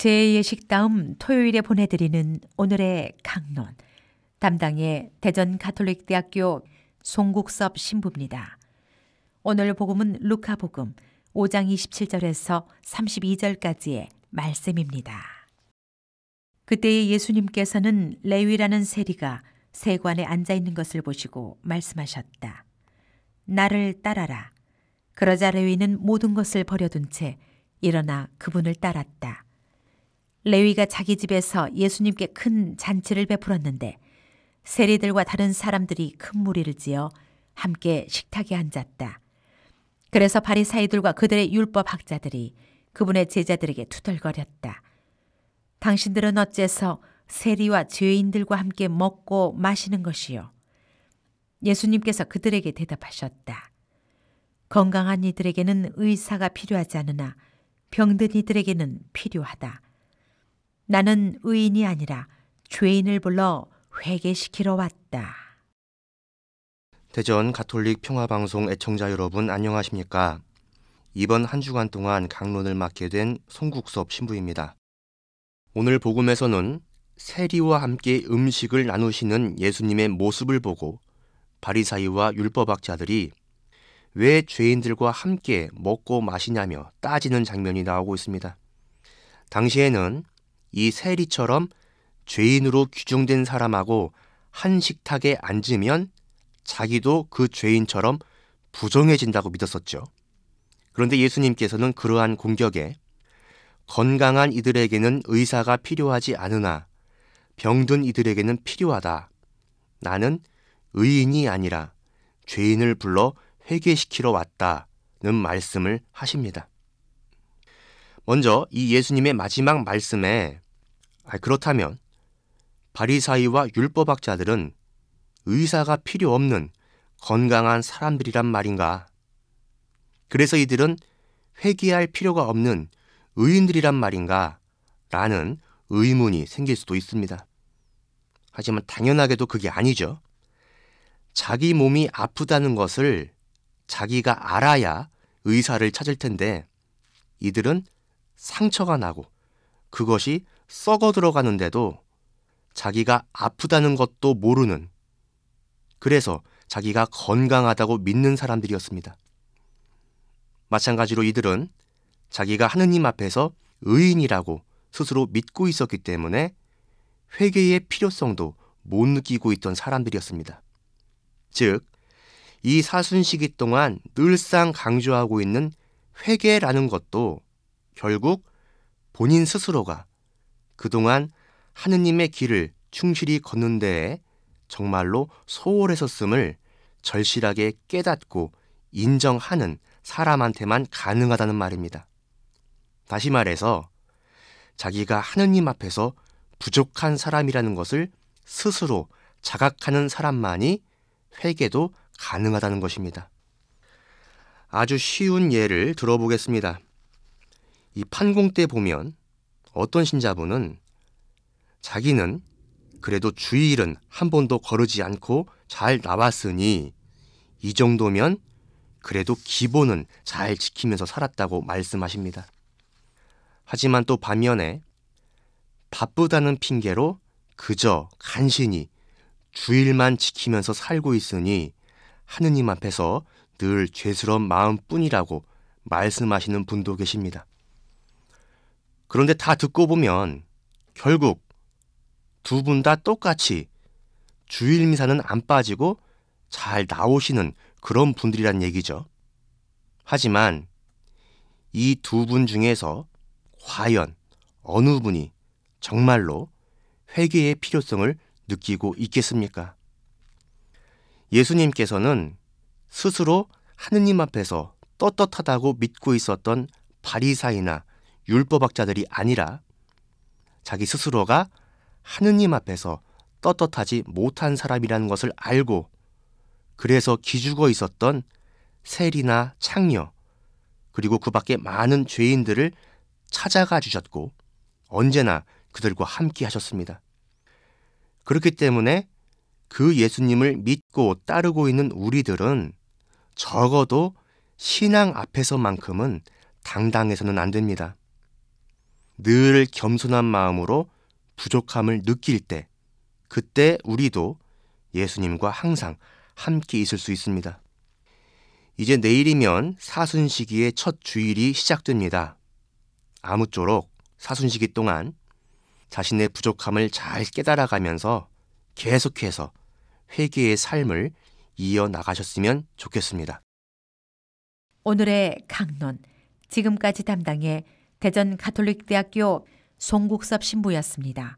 제 예식 다음 토요일에 보내드리는 오늘의 강론. 담당의 대전 가톨릭대학교 송국섭 신부입니다. 오늘 복음은 루카 복음 5장 27절에서 32절까지의 말씀입니다. 그때의 예수님께서는 레위라는 세리가 세관에 앉아 있는 것을 보시고 말씀하셨다. 나를 따라라. 그러자 레위는 모든 것을 버려둔 채 일어나 그분을 따랐다. 레위가 자기 집에서 예수님께 큰 잔치를 베풀었는데 세리들과 다른 사람들이 큰 무리를 지어 함께 식탁에 앉았다. 그래서 바리사이들과 그들의 율법 학자들이 그분의 제자들에게 투덜거렸다. 당신들은 어째서 세리와 죄인들과 함께 먹고 마시는 것이요? 예수님께서 그들에게 대답하셨다. 건강한 이들에게는 의사가 필요하지 않으나 병든 이들에게는 필요하다. 나는 의인이 아니라 죄인을 불러 회개시키러 왔다. 대전 가톨릭 평화방송 애청자 여러분 안녕하십니까? 이번 한 주간 동안 강론을 맡게 된 송국섭 신부입니다. 오늘 복음에서는 세리와 함께 음식을 나누시는 예수님의 모습을 보고 바리사이와 율법학자들이 왜 죄인들과 함께 먹고 마시냐며 따지는 장면이 나오고 있습니다. 당시에는 이 세리처럼 죄인으로 규정된 사람하고 한 식탁에 앉으면 자기도 그 죄인처럼 부정해진다고 믿었었죠. 그런데 예수님께서는 그러한 공격에 건강한 이들에게는 의사가 필요하지 않으나 병든 이들에게는 필요하다. 나는 의인이 아니라 죄인을 불러 회개시키러 왔다는 말씀을 하십니다. 먼저 이 예수님의 마지막 말씀에 아, 그렇다면 바리사이와 율법학자들은 의사가 필요 없는 건강한 사람들이란 말인가? 그래서 이들은 회개할 필요가 없는 의인들이란 말인가? 라는 의문이 생길 수도 있습니다. 하지만 당연하게도 그게 아니죠. 자기 몸이 아프다는 것을 자기가 알아야 의사를 찾을 텐데 이들은 상처가 나고 그것이 썩어 들어가는데도 자기가 아프다는 것도 모르는 그래서 자기가 건강하다고 믿는 사람들이었습니다. 마찬가지로 이들은 자기가 하느님 앞에서 의인이라고 스스로 믿고 있었기 때문에 회개의 필요성도 못 느끼고 있던 사람들이었습니다. 즉, 이 사순 시기 동안 늘상 강조하고 있는 회개라는 것도 결국 본인 스스로가 그동안 하느님의 길을 충실히 걷는 데에 정말로 소홀했었음을 절실하게 깨닫고 인정하는 사람한테만 가능하다는 말입니다. 다시 말해서 자기가 하느님 앞에서 부족한 사람이라는 것을 스스로 자각하는 사람만이 회개도 가능하다는 것입니다. 아주 쉬운 예를 들어보겠습니다. 이 판공 때 보면 어떤 신자분은 자기는 그래도 주일은 한 번도 거르지 않고 잘 나왔으니 이 정도면 그래도 기본은 잘 지키면서 살았다고 말씀하십니다. 하지만 또 반면에 바쁘다는 핑계로 그저 간신히 주일만 지키면서 살고 있으니 하느님 앞에서 늘 죄스러운 마음뿐이라고 말씀하시는 분도 계십니다. 그런데 다 듣고 보면 결국 두 분 다 똑같이 주일 미사는 안 빠지고 잘 나오시는 그런 분들이란 얘기죠. 하지만 이 두 분 중에서 과연 어느 분이 정말로 회개의 필요성을 느끼고 있겠습니까? 예수님께서는 스스로 하느님 앞에서 떳떳하다고 믿고 있었던 바리사이나 율법학자들이 아니라 자기 스스로가 하느님 앞에서 떳떳하지 못한 사람이라는 것을 알고 그래서 기죽어 있었던 세리나 창녀 그리고 그 밖에 많은 죄인들을 찾아가 주셨고 언제나 그들과 함께 하셨습니다. 그렇기 때문에 그 예수님을 믿고 따르고 있는 우리들은 적어도 신앙 앞에서만큼은 당당해서는 안 됩니다. 늘 겸손한 마음으로 부족함을 느낄 때, 그때 우리도 예수님과 항상 함께 있을 수 있습니다. 이제 내일이면 사순시기의 첫 주일이 시작됩니다. 아무쪼록 사순시기 동안 자신의 부족함을 잘 깨달아가면서 계속해서 회개의 삶을 이어 나가셨으면 좋겠습니다. 오늘의 강론 지금까지 담당해 대전 가톨릭대학교 송국섭 신부였습니다.